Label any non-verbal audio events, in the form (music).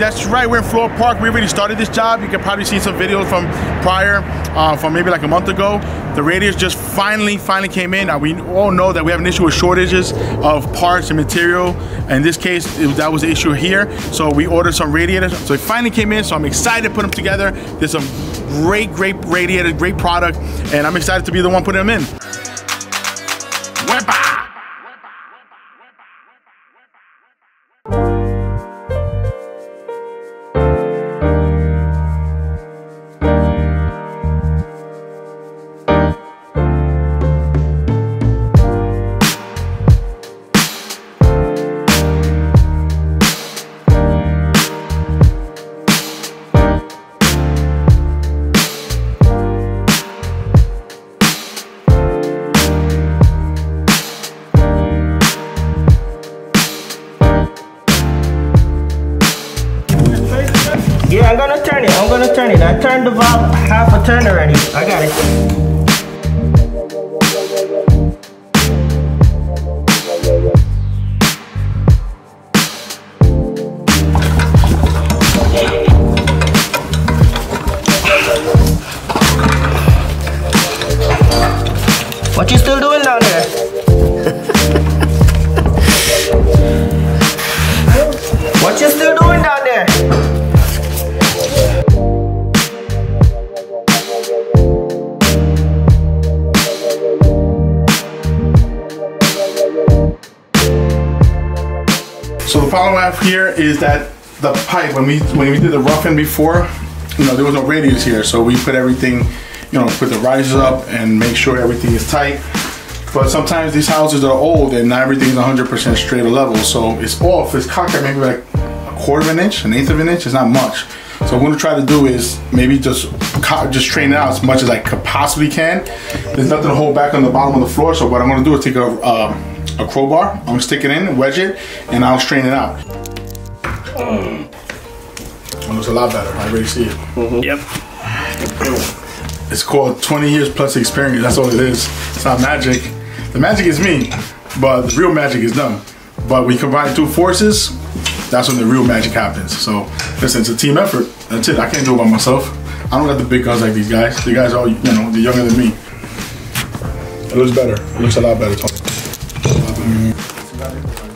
That's right, we're in Floral Park. We already started this job. You can probably see some videos from prior, uh, from maybe like a month ago. The radiators just finally, finally came in. Now, we all know that we have an issue with shortages of parts and material. In this case, it, that was the issue here. So we ordered some radiators. So it finally came in, so I'm excited to put them together. There's some great, great radiators, great product, and I'm excited to be the one putting them in. I'm gonna turn it. I'm gonna turn it. I turned the valve half a turn already. I got it. What you still doing down there? (laughs) what you still doing down there? So the have here is that the pipe, when we when we did the roughing before, you know, there was no radius here. So we put everything, you know, put the risers up and make sure everything is tight. But sometimes these houses are old and not everything is 100% straight or level. So it's off, it's cocked at maybe like a quarter of an inch, an eighth of an inch, it's not much. So what I'm gonna try to do is maybe just just train it out as much as I could possibly can. There's nothing to hold back on the bottom of the floor. So what I'm gonna do is take a, um, a crowbar, I'm gonna stick it in, wedge it, and I'll strain it out. Mm. It looks a lot better. I already see it. Mm-hmm. Yep. It's called 20 years plus experience. That's all it is. It's not magic. The magic is me, but the real magic is them. But we combine two forces, that's when the real magic happens. So listen, it's a team effort. That's it. I can't do it by myself. I don't got the big guns like these guys. The guys are, you know, they're younger than me. It looks better. It looks a lot better, Tony. Gracias.